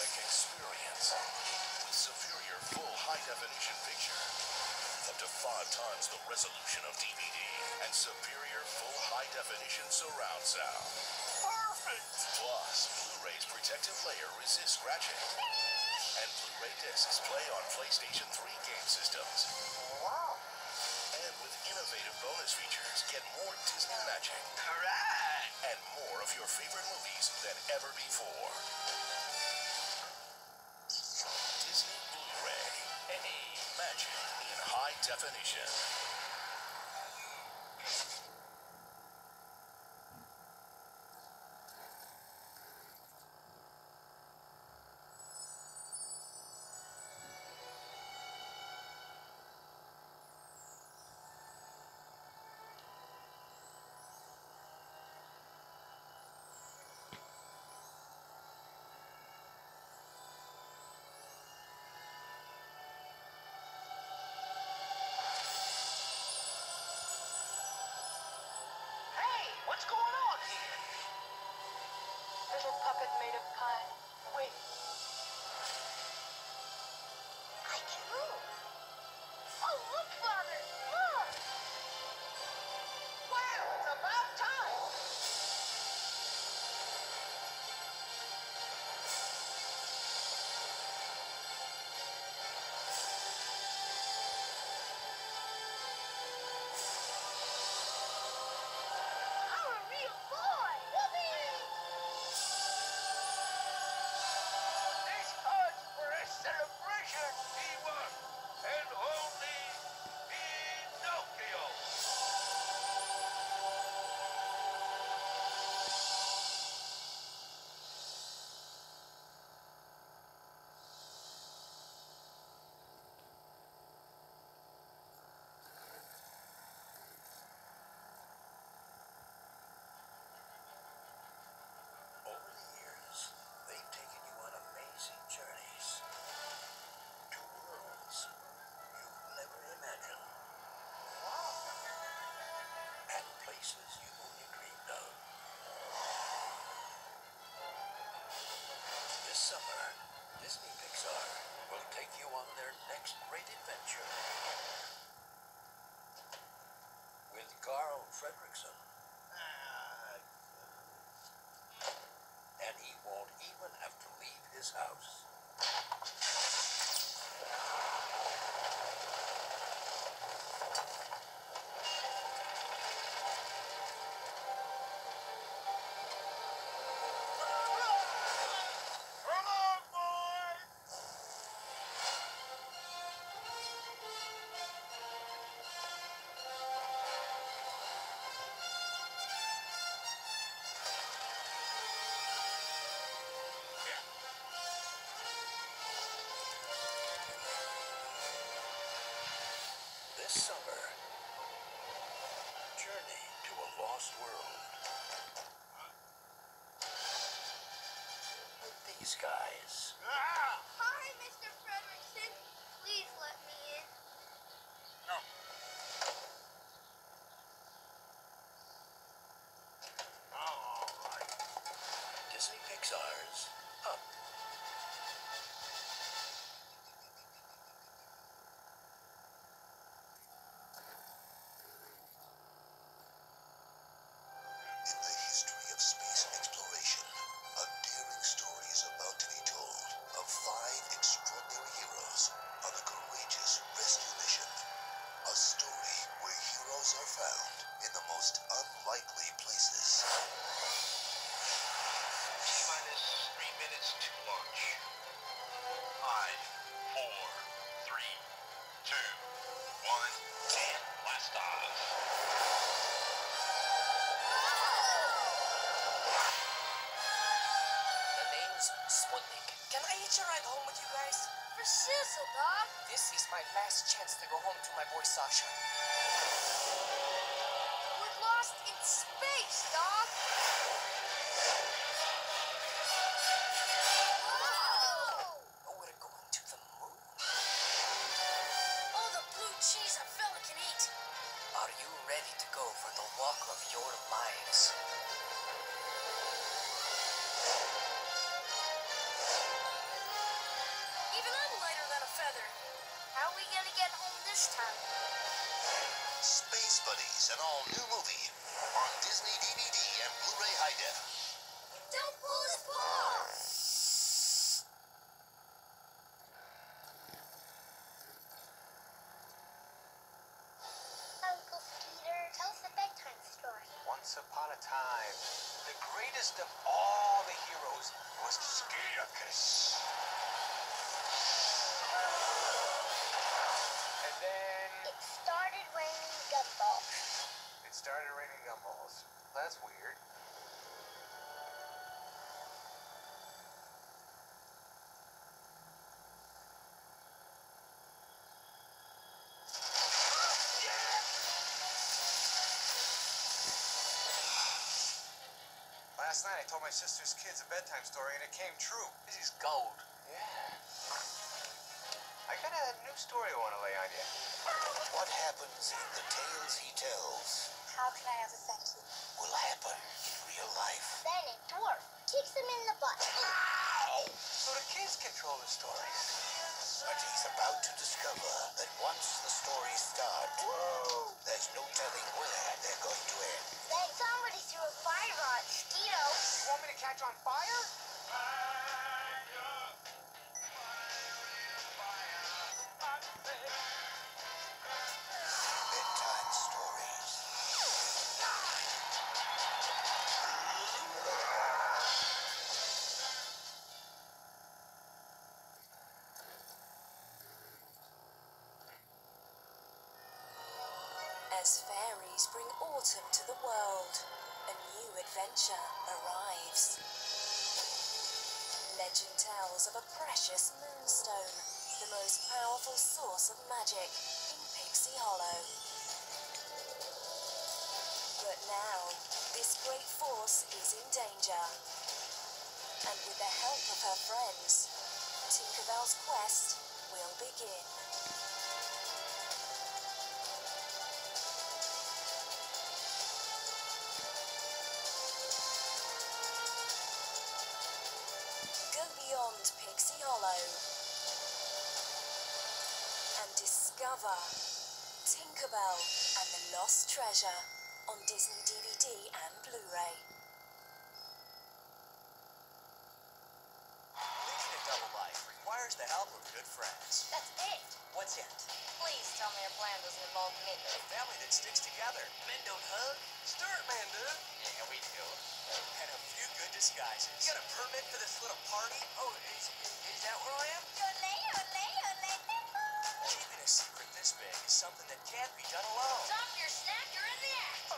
cinematic experience with superior full high definition picture, up to five times the resolution of DVD, and superior full high definition surround sound. Perfect! Plus, Blu-ray's protective layer resists scratching, and Blu-ray discs play on PlayStation 3 game systems. Wow. And with innovative bonus features, get more Disney magic Hooray! and more of your favorite movies than ever before. Magic in high definition. What's going on here? Little puppet made of pie. Wait. I can move. Oh, look, Father. Look. Places you only dreamed of. This summer, Disney Pixar will take you on their next great adventure. With Carl Fredricksen. Summer, journey to a lost world. With these guys. Hi, Mr. Fredricksen. Please let me in. Can I hitch a ride home with you guys? For sizzle, dog. This is my last chance to go home to my boy Sasha. We're lost in space, dog. Whoa! Oh, we're going to the moon. All the blue cheese I fell I can eat. Are you ready to go for the walk of your lives? Space Buddies, an all new movie on Disney DVD and Blu-ray High Def. Don't pull his paw! Uncle Peter, tell us a bedtime story. Once upon a time, the greatest of all the heroes was Skeeticus. Started raining gumballs. That's weird. Last night I told my sister's kids a bedtime story and it came true. This is gold. Yeah. I got a new story I want to lay on you. What happens in the tales he tells How can I have a thank you? will happen in real life. Then a dwarf kicks him in the butt. So the kids control the stories. But he's about to discover that once the stories start, there's no telling where they're going to end. Then somebody threw a fire on Skeeter. You want me to catch on fire? Uh, fairies bring autumn to the world, a new adventure arrives. Legend tells of a precious moonstone, the most powerful source of magic in Pixie Hollow. But now, this great force is in danger. And with the help of her friends, Tinker Bell's quest will begin. And discover Tinker Bell and the Lost Treasure on Disney DVD and Blu-ray. Leading a double life requires the help of good friends. That's it. What's it? Please tell me your plan doesn't involve me. A family that sticks together. Men don't hug. Start man do. Yeah, we do. And a few good disguises. You got a permit for this little party? Oh, is, is that where I am? Ole, ole, ole. Keeping a secret this big is something that can't be done alone. Stop your snack, you're in the act. I'm so in.